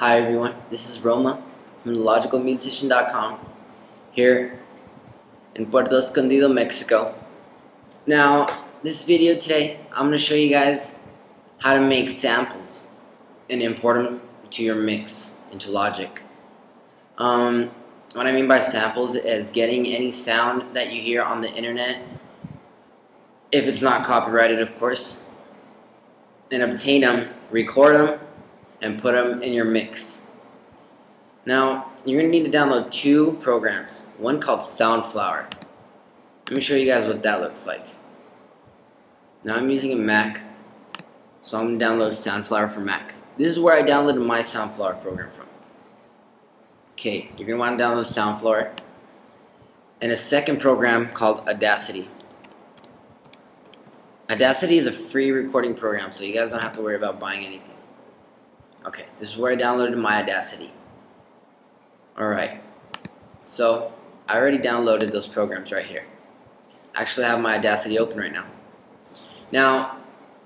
Hi everyone, this is Roma from logicalmusician.com here in Puerto Escondido, Mexico. Now, this video today, I'm going to show you guys how to make samples and import them to your mix into Logic. Um, what I mean by samples is getting any sound that you hear on the internet, if it's not copyrighted of course, and obtain them, record them, and put them in your mix. Now, you're going to need to download two programs. One called Soundflower. Let me show you guys what that looks like. Now I'm using a Mac, so I'm going to download Soundflower for Mac. This is where I downloaded my Soundflower program from. Okay, you're going to want to download Soundflower. And a second program called Audacity. Audacity is a free recording program, so you guys don't have to worry about buying anything. Okay, this is where I downloaded my Audacity. Alright, so I already downloaded those programs right here. I actually have my Audacity open right now. Now,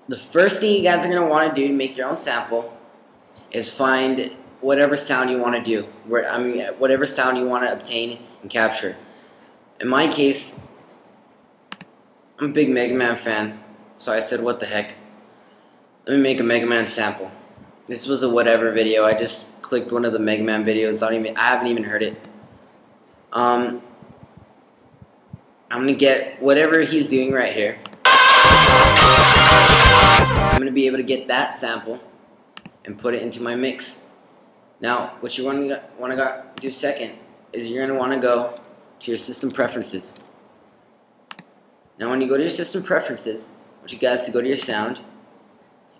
the first thing you guys are going to want to do to make your own sample is find whatever sound you want to do. Where I mean, whatever sound you want to obtain and capture. In my case, I'm a big Mega Man fan, so I said, what the heck. Let me make a Mega Man sample. This was a whatever video. I just clicked one of the Mega Man videos. I don't even. I haven't even heard it. Um, I'm gonna get whatever he's doing right here. I'm gonna be able to get that sample and put it into my mix. Now, what you want to do second is you're gonna want to go to your system preferences. Now, when you go to your system preferences, I want you guys to go to your sound,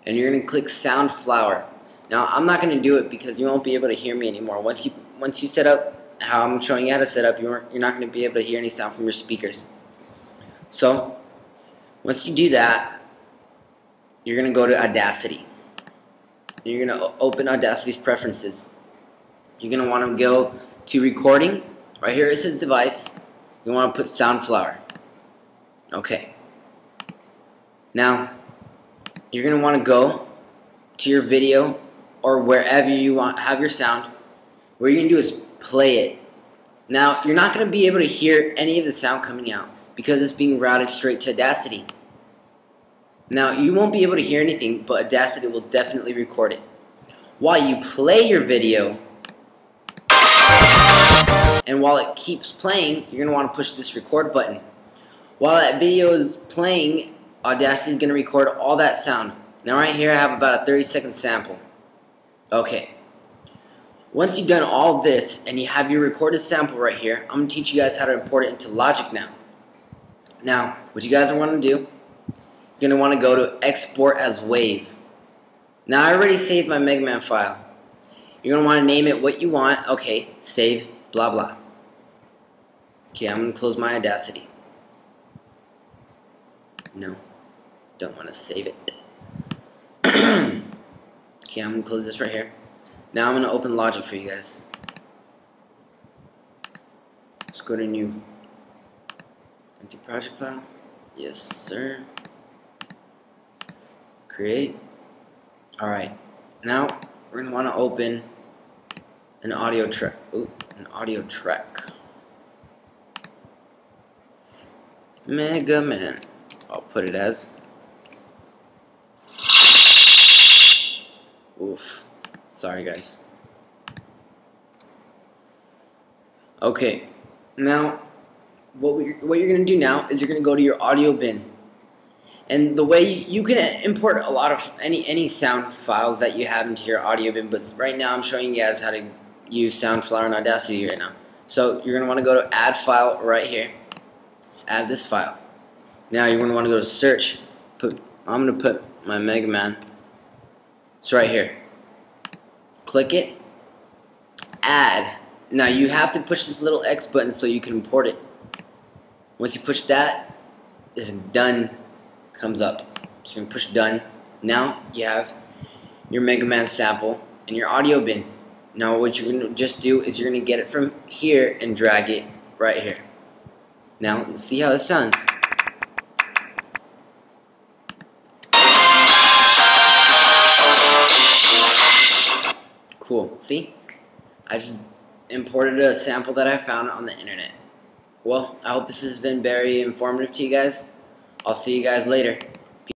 and you're gonna click Soundflower. Now I'm not going to do it because you won't be able to hear me anymore. Once you once you set up how I'm showing you how to set up, you're you're not going to be able to hear any sound from your speakers. So once you do that, you're going to go to Audacity. You're going to open Audacity's preferences. You're going to want to go to recording. Right here it says device. You want to put Soundflower. Okay. Now, you're going to want to go to your video or wherever you want have your sound, what you're to do is play it. Now, you're not to be able to hear any of the sound coming out because it's being routed straight to Audacity. Now, you won't be able to hear anything, but Audacity will definitely record it. While you play your video, and while it keeps playing, you're to want to push this record button. While that video is playing, Audacity is to record all that sound. Now right here I have about a 30 second sample. Okay. Once you've done all this and you have your recorded sample right here, I'm going to teach you guys how to import it into Logic now. Now, what you guys want to do, you're going to want to go to Export as Wave. Now, I already saved my Mega Man file. You're going to want to name it what you want. Okay, save, blah, blah. Okay, I'm going to close my Audacity. No, don't want to save it. Okay, I'm going to close this right here. Now I'm going to open Logic for you guys. Let's go to new. Empty project file. Yes, sir. Create. Alright. Now, we're going to want to open an audio track. Ooh, an audio track. Mega Man. I'll put it as Oof. Sorry, guys. Okay. Now, what, we, what you're going to do now is you're going to go to your audio bin. And the way you, you, can import a lot of any any sound files that you have into your audio bin, but right now I'm showing you guys how to use Soundflower and Audacity right now. So you're going to want to go to Add File right here. Let's add this file. Now you're going to want to go to Search. Put I'm going to put my Mega Man it's right here. Click it. Add. Now you have to push this little X button so you can import it. Once you push that, this done comes up. So you push done. Now you have your Mega Man sample in your audio bin. Now what you're going to just do is you're going to get it from here and drag it right here. Now let's see how this sounds. See? I just imported a sample that I found on the internet. Well, I hope this has been very informative to you guys. I'll see you guys later.